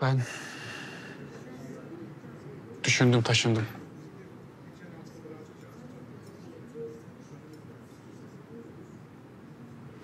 Ben düşündüm taşındım.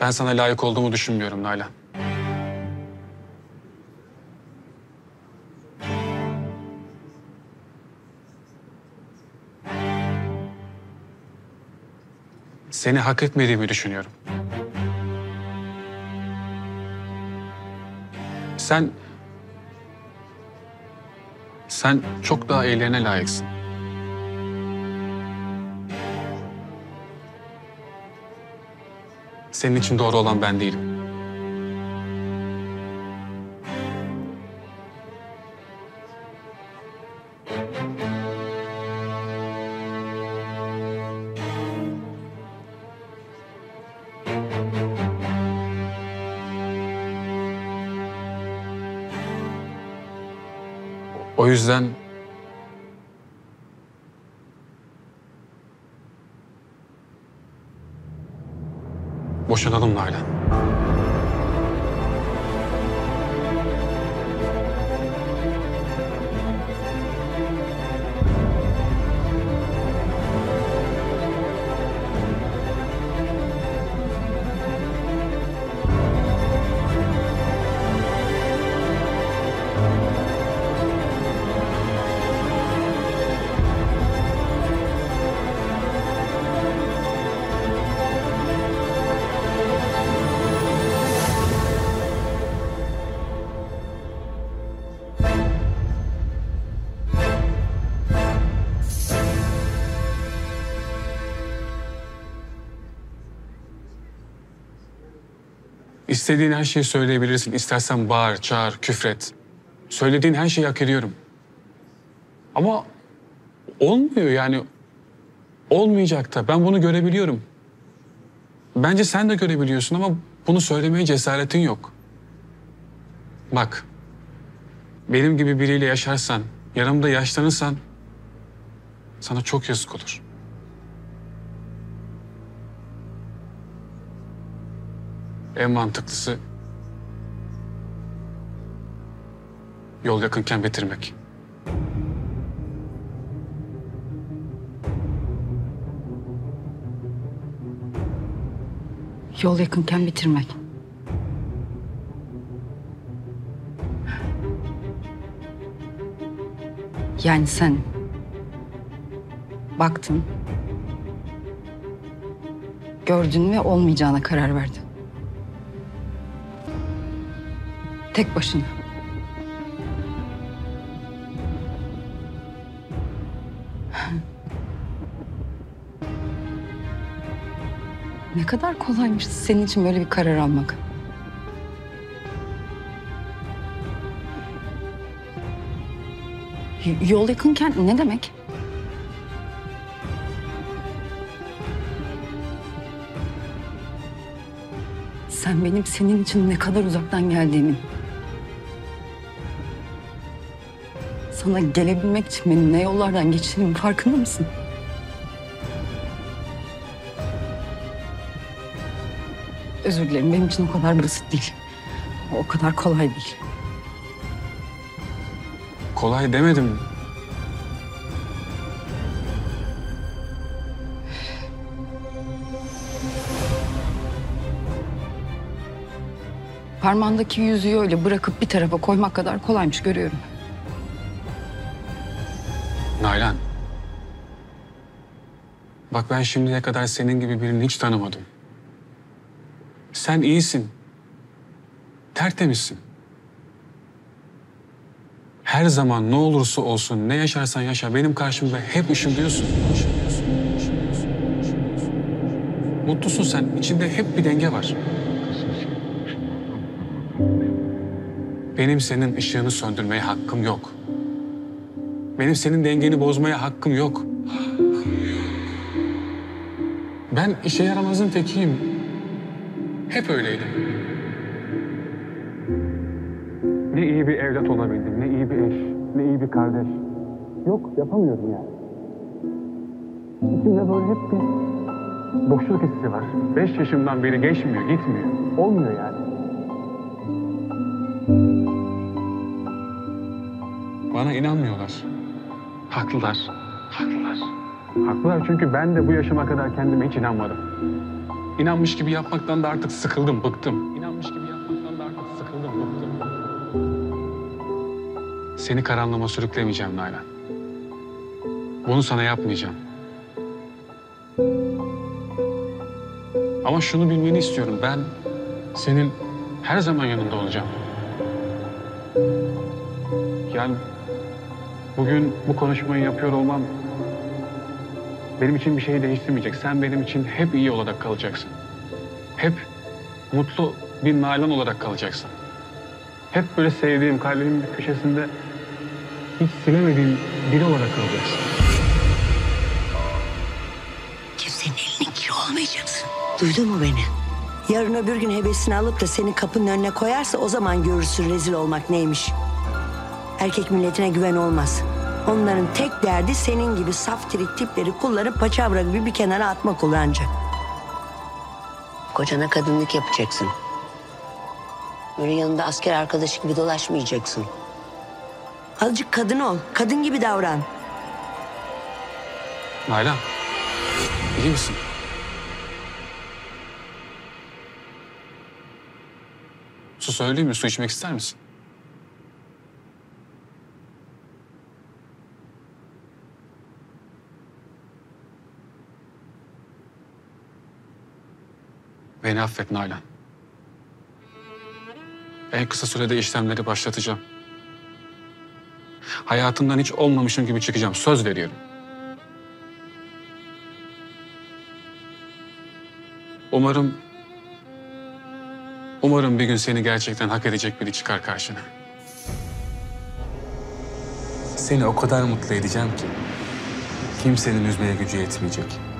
Ben sana layık olduğumu düşünmüyorum Nalan. Seni hak etmediğimi düşünüyorum. Sen... Sen çok daha iyilerine layıksın. Senin için doğru olan ben değilim. O yüzden boşanalım Nalan. İstediğin her şeyi söyleyebilirsin. İstersen bağır, çağır, küfret. Söylediğin her şeyi hak ediyorum. Ama olmuyor yani. Olmayacak da. Ben bunu görebiliyorum. Bence sen de görebiliyorsun ama bunu söylemeye cesaretin yok. Bak. Benim gibi biriyle yaşarsan, yanımda yaşlanırsan sana çok yazık olur. En mantıklısı yol yakınken bitirmek. Yol yakınken bitirmek. Yani sen baktın, gördün ve olmayacağına karar verdin. Tek başına. Ne kadar kolaymış senin için böyle bir karar almak. Y- Yol yakınken ne demek? Sen benim senin için ne kadar uzaktan geldiğimin, sana gelebilmek için benim ne yollardan geçtiğimin farkında mısın? Özür dilerim benim için o kadar basit değil. O kadar kolay değil. Kolay demedim. Parmağındaki yüzüğü öyle bırakıp bir tarafa koymak kadar kolaymış görüyorum. Nalan. Bak ben şimdiye kadar senin gibi birini hiç tanımadım. Sen iyisin. Tertemizsin. Her zaman ne olursa olsun, ne yaşarsan yaşa benim karşımda hep ışıldıyorsun. Mutlusun sen. İçinde hep bir denge var. Benim senin ışığını söndürmeye hakkım yok. Benim senin dengeni bozmaya hakkım yok. Ben işe yaramazın tekiyim. Hep öyleydim. Ne iyi bir evlat olabildim, ne iyi bir eş, ne iyi bir kardeş. Yok, yapamıyorum yani. İçimde böyle hep bir boşluk hissi var. Beş yaşımdan beri geçmiyor, gitmiyor. Olmuyor yani. Bana inanmıyorlar. Haklılar. Haklılar. Haklılar çünkü ben de bu yaşıma kadar kendime hiç inanmadım. İnanmış gibi yapmaktan da artık sıkıldım, bıktım. İnanmış gibi yapmaktan da artık sıkıldım, bıktım. Seni karanlığıma sürüklemeyeceğim Nalan. Bunu sana yapmayacağım. Ama şunu bilmeni istiyorum. Ben senin her zaman yanında olacağım. Yani bugün bu konuşmayı yapıyor olmam benim için bir şey değiştirmeyecek. Sen benim için hep iyi olarak kalacaksın. Hep mutlu bir Nalan olarak kalacaksın. Hep böyle sevdiğim, kalbimin bir köşesinde hiç silemediğim biri olarak kalacaksın. Kimsenin elinin kiri olmayacaksın. Duydun mu beni? Yarın öbür gün hevesini alıp da seni kapının önüne koyarsa o zaman görürsün rezil olmak neymiş. Erkek milletine güven olmaz. Onların tek derdi senin gibi saf trik tipleri kullanıp paçavra gibi bir kenara atmak olur ancak. Kocana kadınlık yapacaksın. Böyle yanında asker arkadaşı gibi dolaşmayacaksın. Azıcık kadın ol. Kadın gibi davran. Nalan, iyi misin? Su söyleyeyim mi? Su içmek ister misin? Beni affet Nalan. En kısa sürede işlemleri başlatacağım. Hayatından hiç olmamışım gibi çıkacağım. Söz veriyorum. Umarım... Umarım bir gün seni gerçekten hak edecek biri çıkar karşına. Seni o kadar mutlu edeceğim ki... ...kimsenin üzmeye gücü yetmeyecek.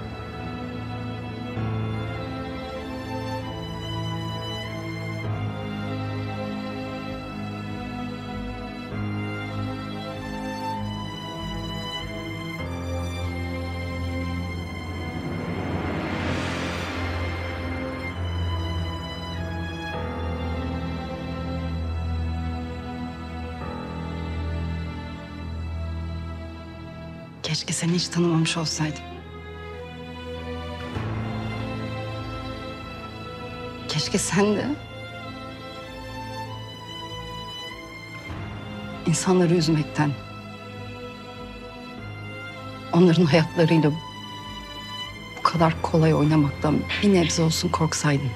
Keşke seni hiç tanımamış olsaydım. Keşke sen de... ...insanları üzmekten... ...onların hayatlarıyla... ...bu kadar kolay oynamaktan bir nebze olsun korksaydın.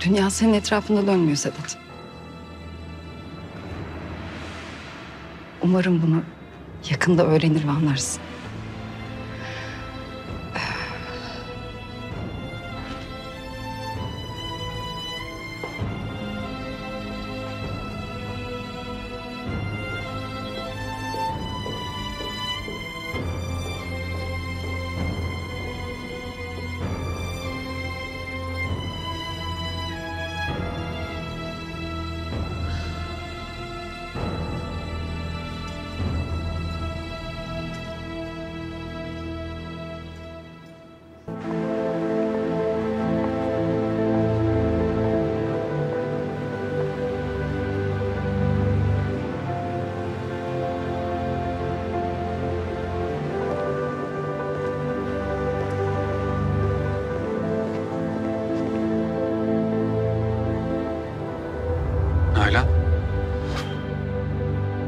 Dünya senin etrafında dönmüyor Sedat. Umarım bunu yakında öğrenir ve anlarsın.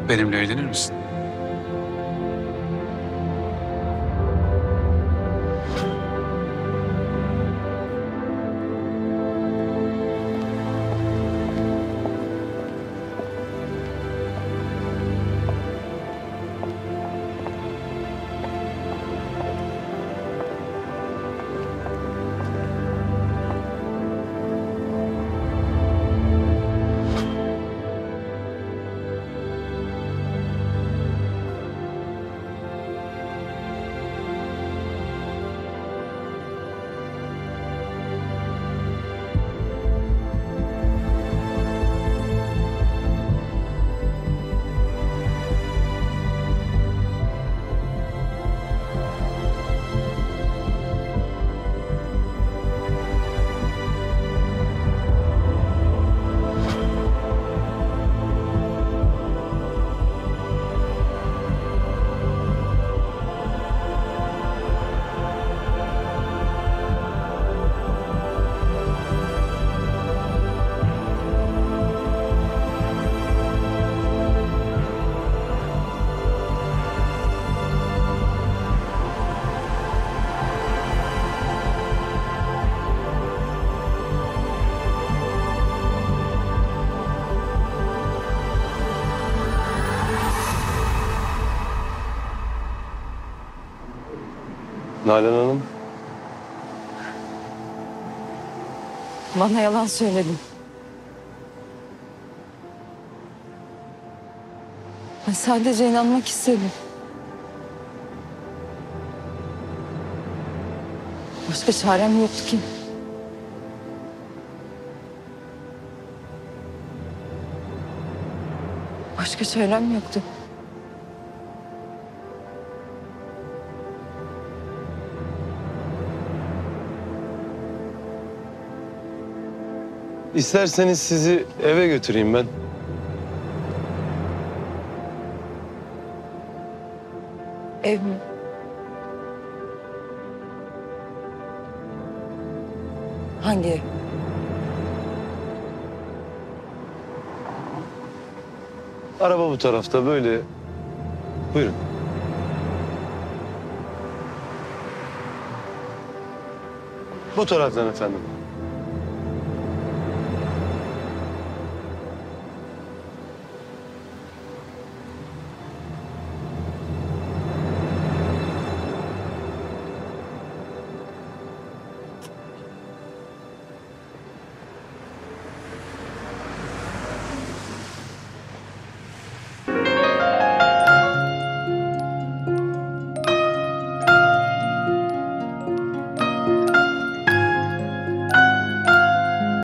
Benimle evlenir misin? Nalan Hanım, Bana yalan söyledin. Ben sadece inanmak istedim. Başka çarem yoktu ki. Başka çarem yoktu. İsterseniz sizi eve götüreyim ben. Ev mi? Hangi ev? Araba bu tarafta böyle. Buyurun. Bu taraftan efendim.